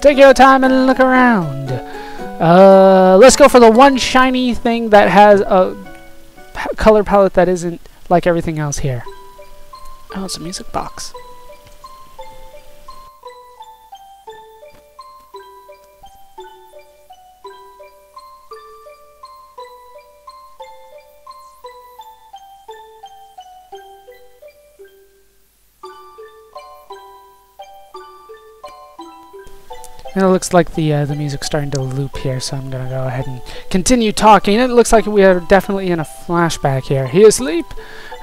Take your time and look around. Uh, let's go for the one shiny thing that has a color palette that isn't like everything else here. Oh, it's a music box. And it looks like the uh, the music's starting to loop here, so I'm gonna go ahead and continue talking. It looks like we are definitely in a flashback here. He asleep?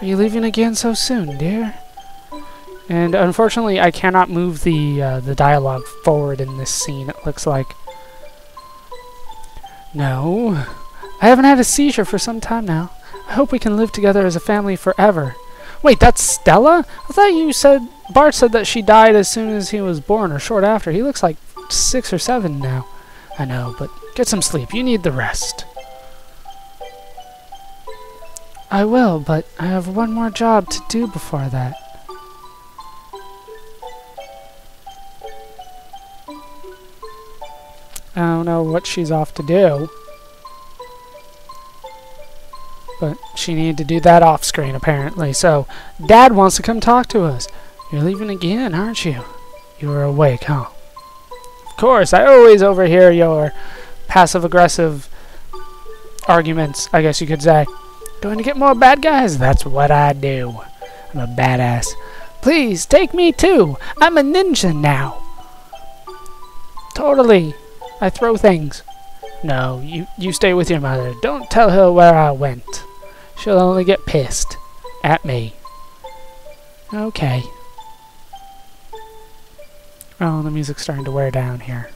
Are you leaving again so soon, dear? And unfortunately, I cannot move the uh, the dialogue forward in this scene. It looks like. No, I haven't had a seizure for some time now. I hope we can live together as a family forever. Wait, that's Stella? I thought you said Bartz said that she died as soon as he was born or short after. He looks like six or seven now. I know, but get some sleep. You need the rest. I will, but I have one more job to do before that. I don't know what she's off to do. But she needed to do that off screen, apparently. So, Dad wants to come talk to us. You're leaving again, aren't you? You are awake, huh? Course, I always overhear your passive-aggressive arguments, I guess you could say. Going to get more bad guys? That's what I do. I'm a badass. Please, take me too. I'm a ninja now. Totally. I throw things. No, you, you stay with your mother. Don't tell her where I went. She'll only get pissed. At me. Okay. Oh, the music's starting to wear down here.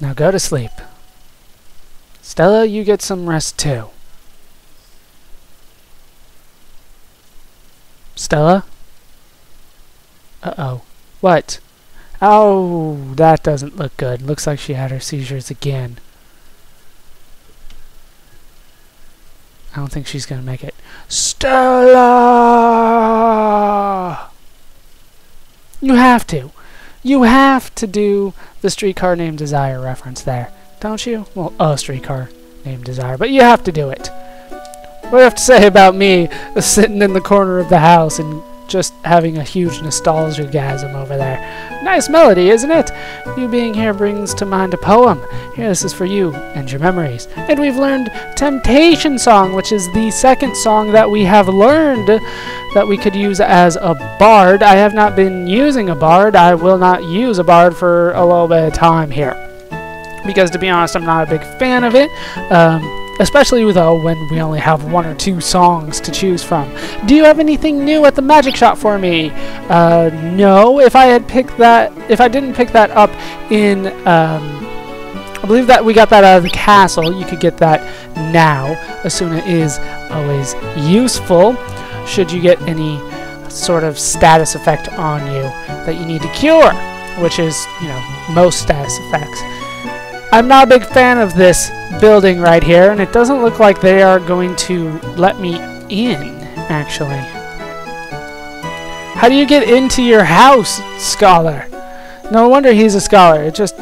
Now go to sleep. Stella, you get some rest too. Stella? Uh-oh. What? Oh, that doesn't look good. Looks like she had her seizures again. I don't think she's going to make it. Stella! You have to. You have to do the streetcar named Desire reference there. Don't you? Well, a streetcar named Desire. But you have to do it. What do you have to say about me sitting in the corner of the house and just having a huge nostalgia-gasm over there. Nice melody, isn't it? You being here brings to mind a poem. Here, this is for you and your memories. And we've learned Temptation Song, which is the second song that we have learned that we could use as a bard. I have not been using a bard. I will not use a bard for a little bit of time here. Because, to be honest, I'm not a big fan of it. Um, especially though when we only have one or two songs to choose from. Do you have anything new at the magic shop for me? Uh, no. If I had picked that, if I didn't pick that up in, um, I believe that we got that out of the castle. You could get that now. Esuna is always useful. Should you get any sort of status effect on you that you need to cure, which is, you know, most status effects. I'm not a big fan of this building right here, and it doesn't look like they are going to let me in, actually. How do you get into your house, Scholar? No wonder he's a scholar. It just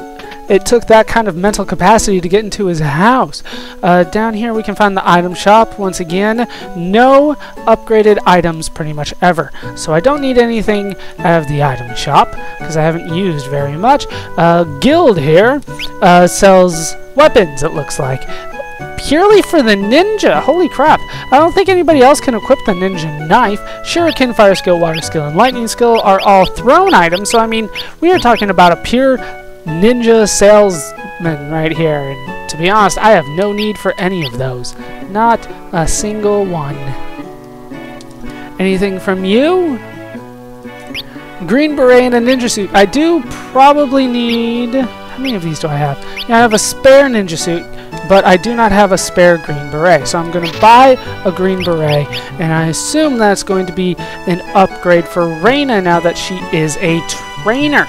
it took that kind of mental capacity to get into his house. Uh, down here we can find the item shop. Once again, no upgraded items pretty much ever. So I don't need anything out of the item shop because I haven't used very much. Uh, Guild here uh, sells weapons, it looks like. Purely for the ninja! Holy crap! I don't think anybody else can equip the ninja knife. Shuriken, fire skill, water skill, and lightning skill are all thrown items, so I mean, we are talking about a pure ninja salesman right here. And to be honest, I have no need for any of those. Not a single one. Anything from you? Green beret and a ninja suit. I do probably need... How many of these do I have? Yeah, I have a spare ninja suit, but I do not have a spare green beret. So I'm going to buy a green beret, and I assume that's going to be an upgrade for Reina now that she is a trainer.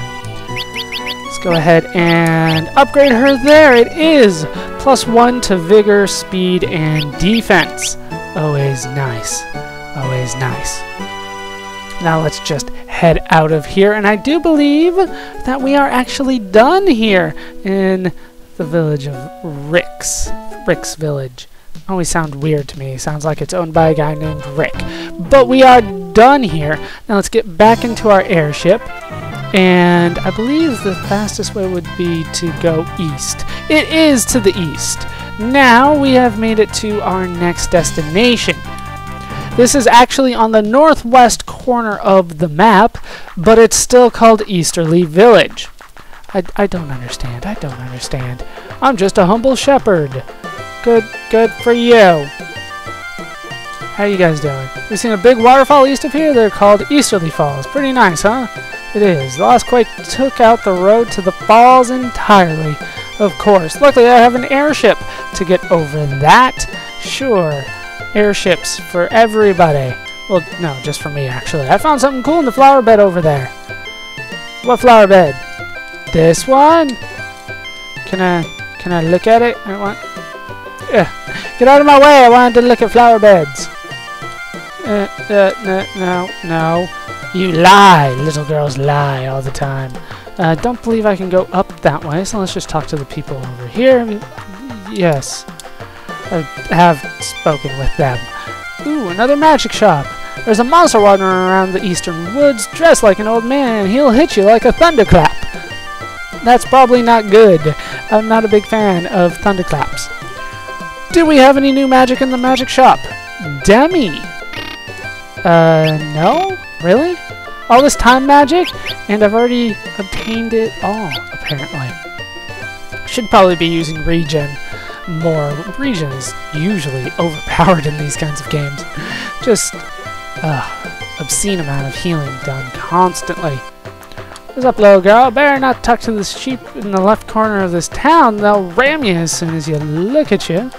Go ahead and upgrade her. There it is! Plus one to vigor, speed, and defense. Always nice. Always nice. Now let's just head out of here. And I do believe that we are actually done here in the village of Rikks. Rikks Village. Always sound weird to me. Sounds like it's owned by a guy named Rick. But we are done here. Now let's get back into our airship. And I believe the fastest way would be to go east. It is to the east. Now we have made it to our next destination. This is actually on the northwest corner of the map, but it's still called Easterly Village. I, I don't understand. I don't understand. I'm just a humble shepherd. Good, good for you. How you guys doing? We've seen a big waterfall east of here. They're called Easterly Falls. Pretty nice, huh? It is. The last quake took out the road to the falls entirely. Of course. Luckily, I have an airship to get over that. Sure. Airships for everybody. Well, no, just for me, actually. I found something cool in the flower bed over there. What flower bed? This one? Can I, can I look at it? I want... Uh, get out of my way! I wanted to look at flower beds. Uh, uh, no, no, no. You lie! Little girls lie all the time. I uh, don't believe I can go up that way, so let's just talk to the people over here. Yes. I have spoken with them. Ooh, another magic shop. There's a monster wandering around the eastern woods dressed like an old man, and he'll hit you like a thunderclap. That's probably not good. I'm not a big fan of thunderclaps. Do we have any new magic in the magic shop? Demi! Uh, no? Really? All this time magic? And I've already obtained it all, apparently. Should probably be using regen more. Regen is usually overpowered in these kinds of games. Just, uh, obscene amount of healing done constantly. What's up, little girl? Better not talk to the sheep in the left corner of this town. They'll ram you as soon as you look at you.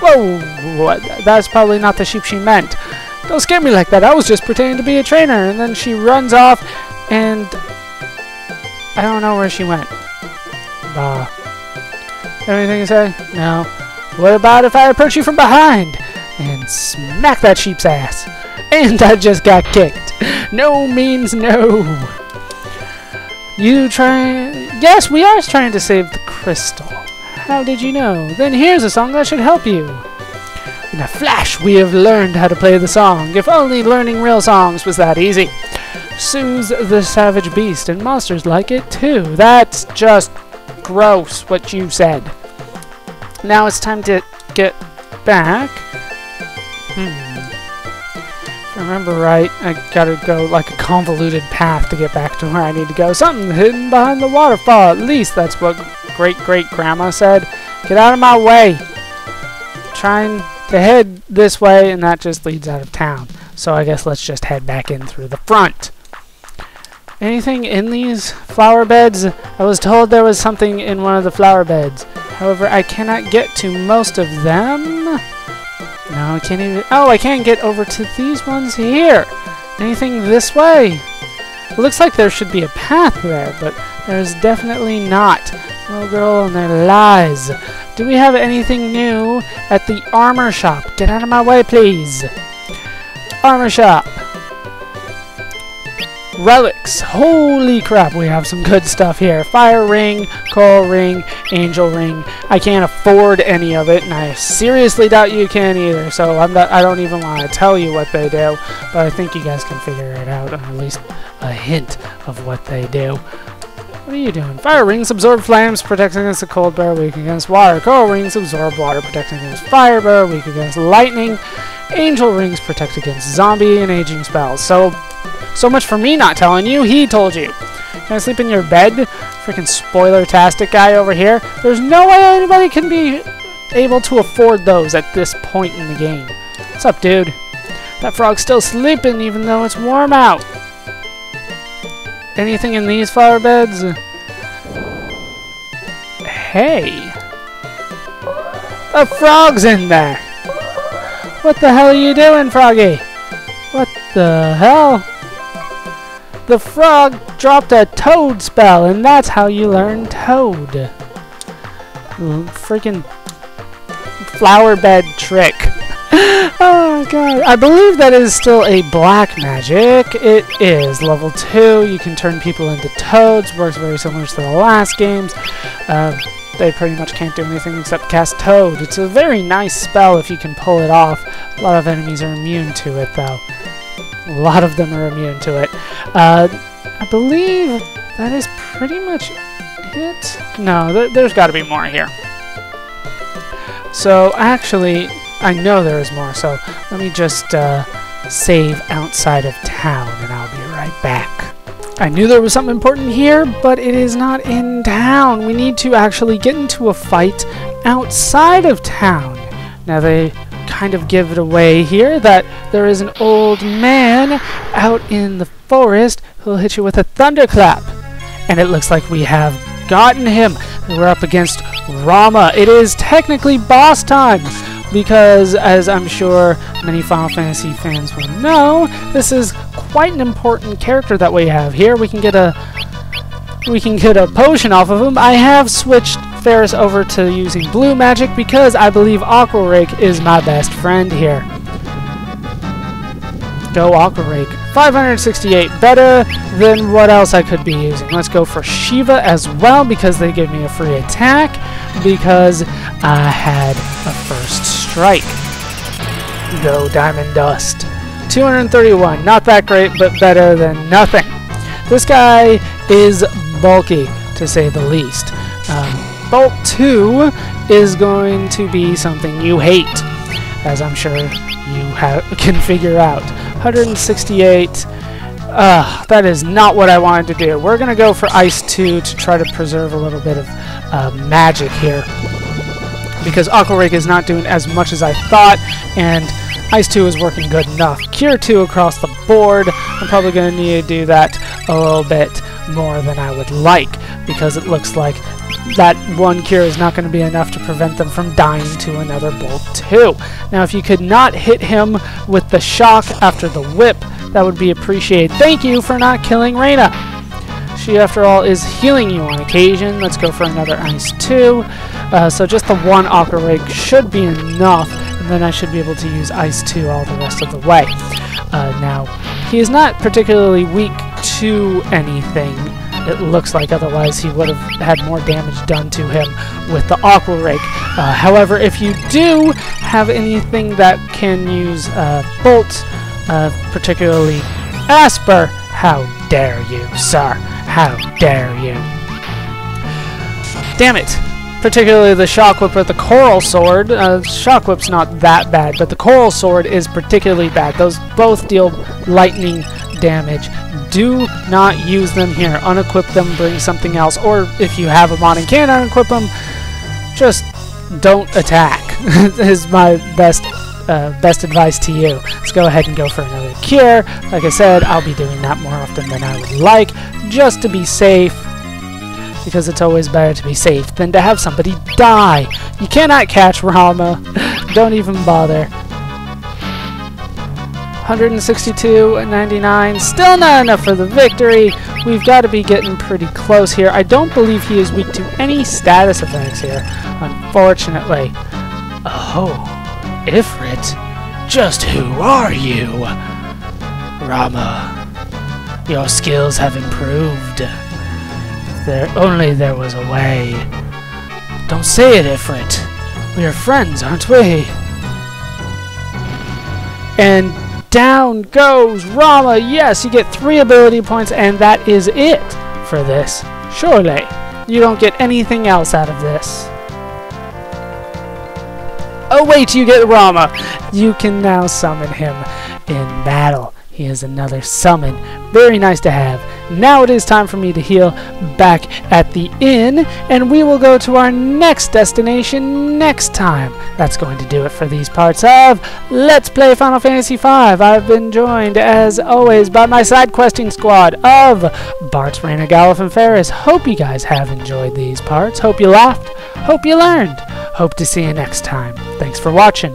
Whoa! That's probably not the sheep she meant. Don't scare me like that. I was just pretending to be a trainer. And then she runs off, and I don't know where she went. Bah. Anything to say? No. What about if I approach you from behind and smack that sheep's ass? And I just got kicked. No means no. You try... Yes, we are trying to save the crystal. How did you know? Then here's a song that should help you. In a flash, we have learned how to play the song. If only learning real songs was that easy. Soothes the savage beast, and monsters like it too. That's just gross, what you said. Now it's time to get back. Hmm. If I remember right, I gotta go like a convoluted path to get back to where I need to go. Something hidden behind the waterfall. At least that's what great-great-grandma said. Get out of my way. trying to head this way, and that just leads out of town. So I guess let's just head back in through the front. Anything in these flower beds? I was told there was something in one of the flower beds. However, I cannot get to most of them. No, I can't even... Oh, I can get over to these ones here. Anything this way? It looks like there should be a path there, but there's definitely not. Little girl and their lies. Do we have anything new at the armor shop? Get out of my way, please. Armor shop. Relics. Holy crap, we have some good stuff here. Fire ring, coral ring, angel ring. I can't afford any of it, and I seriously doubt you can either. So I'm not, I don't even want to tell you what they do, but I think you guys can figure it out, or at least a hint of what they do. What are you doing? Fire rings absorb flames, protecting against the cold bear, weak against water. Coral rings absorb water, protecting against fire bear, weak against lightning. Angel rings protect against zombie and aging spells. So, so much for me not telling you. He told you. Can I sleep in your bed? Freaking spoiler-tastic guy over here. There's no way anybody can be able to afford those at this point in the game. What's up, dude? That frog's still sleeping even though it's warm out. Anything in these flower beds? Hey! A frog's in there! What the hell are you doing, Froggy? What the hell? The frog dropped a toad spell, and that's how you learn toad. Freaking flower bed trick. Oh god. I believe that is still a black magic. It is level 2. You can turn people into toads. Works very similar to the last games. Uh, they pretty much can't do anything except cast Toad. It's a very nice spell if you can pull it off. A lot of enemies are immune to it, though. A lot of them are immune to it. Uh, I believe that is pretty much it. No, th there's got to be more here. So, actually, I know there is more, so let me just uh, save outside of town, and I'll be right back. I knew there was something important here, but it is not in town. We need to actually get into a fight outside of town. Now they kind of give it away here that there is an old man out in the forest who'll hit you with a thunderclap. And it looks like we have gotten him. We're up against Ramuh. It is technically boss time because, as I'm sure many Final Fantasy fans will know, this is quite an important character that we have here. We can get a we can get a potion off of him. I have switched Faris over to using blue magic because I believe Aqua Rake is my best friend here. Go Aqua Rake. 568, better than what else I could be using. Let's go for Shiva as well because they gave me a free attack because I had a first strike. Go Diamond Dust. 231, not that great, but better than nothing. This guy is bulky, to say the least. Um, Bolt 2 is going to be something you hate, as I'm sure you can figure out. 168. Uh, that is not what I wanted to do. We're going to go for Ice 2 to try to preserve a little bit of uh, magic here. Because Aqua Rake is not doing as much as I thought, and Ice 2 is working good enough. Cure 2 across the board. I'm probably going to need to do that a little bit more than I would like, because it looks like that one cure is not going to be enough to prevent them from dying to another Bolt 2. Now, if you could not hit him with the shock after the whip, that would be appreciated. Thank you for not killing Reina. After all, is healing you on occasion. Let's go for another Ice 2. Uh, so just the one Aqua Rake should be enough, and then I should be able to use Ice 2 all the rest of the way. Uh, now, he is not particularly weak to anything, it looks like, otherwise he would have had more damage done to him with the Aqua Rake. Uh, however, if you do have anything that can use uh, Bolt, uh, particularly Asper, how dare you, sir? How dare you? Damn it! Particularly the Shock Whip with the Coral Sword. Uh, Shock Whip's not that bad, but the Coral Sword is particularly bad. Those both deal lightning damage. Do not use them here. Unequip them, bring something else. Or if you have them on and can unequip them, just don't attack is my best uh, best advice to you. Let's go ahead and go for another cure. Like I said, I'll be doing that more often than I would like, just to be safe, because it's always better to be safe than to have somebody die. You cannot catch Ramuh. Don't even bother. 162 99 still not enough for the victory we've got to be getting pretty close here I don't believe he is weak to any status effects here unfortunately oh Ifrit just who are you Ramuh, your skills have improved there only there was a way don't say it Ifrit we are friends aren't we and down goes Ramuh. Yes, you get three ability points, and that is it for this. Surely, you don't get anything else out of this. Oh wait, you get Ramuh! You can now summon him in battle. He is another summon. Very nice to have. Now it is time for me to heal back at the inn, and we will go to our next destination next time. That's going to do it for these parts of Let's Play Final Fantasy V. I've been joined, as always, by my side questing squad of Bartz, Reina, Galuf, and Faris. Hope you guys have enjoyed these parts. Hope you laughed. Hope you learned. Hope to see you next time. Thanks for watching.